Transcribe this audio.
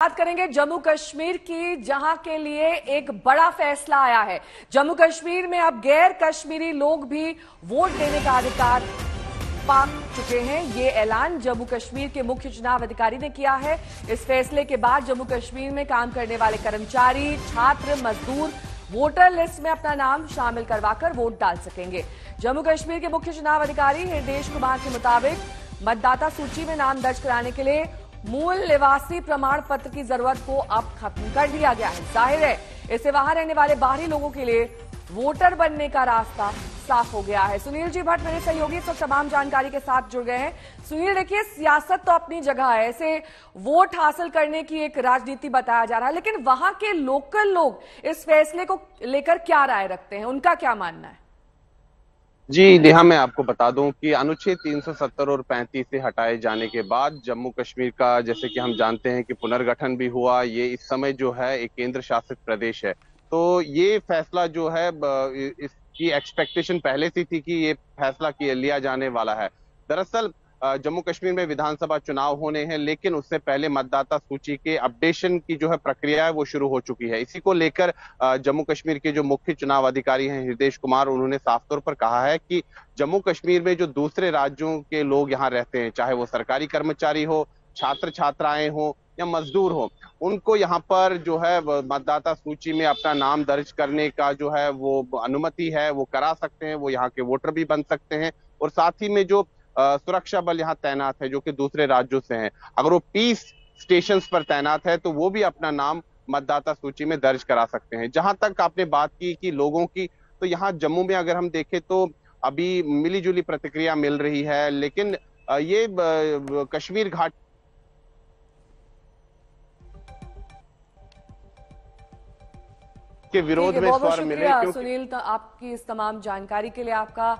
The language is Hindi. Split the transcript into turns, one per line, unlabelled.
बात करेंगे जम्मू कश्मीर की, जहाँ के लिए एक बड़ा फैसला आया है। जम्मू कश्मीर में अब गैर कश्मीरी लोग भी वोट देने का अधिकार पा चुके हैं। ये ऐलान जम्मू कश्मीर के मुख्य चुनाव अधिकारी ने किया है। इस फैसले के बाद जम्मू कश्मीर में काम करने वाले कर्मचारी, छात्र, मजदूर, वोटर लिस्ट में अपना नाम शामिल करवाकर वोट डाल सकेंगे। जम्मू कश्मीर के मुख्य चुनाव अधिकारी हृदेश कुमार के मुताबिक मतदाता सूची में नाम दर्ज कराने के लिए मूल निवासी प्रमाण पत्र की ज़रूरत को अब खत्म कर दिया गया है। ज़ाहिर है इससे वहाँ रहने वाले बाहरी लोगों के लिए वोटर बनने का रास्ता साफ़ हो गया है। सुनील जी, भट्ट मेरे सहयोगी, इस सब तमाम जानकारी के साथ जुड़ गए हैं। सुनील, देखिए, सियासत तो अपनी जगह है। ऐसे वोट हासिल करने की एक राजनीति बताया जा रहा है, लेकिन वहाँ के लोकल लोग इस फैसले को लेकर क्या राय रखते हैं? उनका क्या मानना है?
जी, नेहा, मैं आपको बता दूँ कि अनुच्छेद 370 और 35 से हटाए जाने के बाद जम्मू कश्मीर का, जैसे कि हम जानते हैं कि पुनर्गठन भी हुआ, ये इस समय जो है एक केंद्र शासित प्रदेश है। तो ये फैसला जो है इसकी एक्सपेक्टेशन पहले से थी कि ये फैसला किया, लिया जाने वाला है। दरअसल जम्मू कश्मीर में विधानसभा चुनाव होने हैं, लेकिन उससे पहले मतदाता सूची के अपडेशन की जो है प्रक्रिया है, वो शुरू हो चुकी है। इसी को लेकर जम्मू कश्मीर के जो मुख्य चुनाव अधिकारी हैं, हृदेश कुमार, उन्होंने साफ़ तौर पर कहा है कि जम्मू कश्मीर में जो दूसरे राज्यों के लोग यहाँ रहते हैं, चाहे वो सरकारी कर्मचारी हो छात्र छात्राएँ हो या मजदूर हो, उनको यहाँ पर जो है मतदाता सूची में अपना नाम दर्ज करने का जो है, वो अनुमति है, वो करा सकते हैं, वो यहाँ के वोटर भी बन सकते हैं। और साथ ही में जो सुरक्षा बल यहाँ तैनात है जो कि दूसरे राज्यों से हैं। अगर वो पीस स्टेशन पर तैनात है तो वो भी अपना नाम मतदाता सूची में दर्ज करा सकते हैं। जहाँ तक आपने बात की कि लोगों की तो यहाँ जम्मू में अगर हम देखें तो अभी मिली जुली प्रतिक्रिया मिल रही है लेकिन ये कश्मीर घाट के विरोध में स्वर मिले
सुनील तो आपकी इस तमाम जानकारी के लिए आपका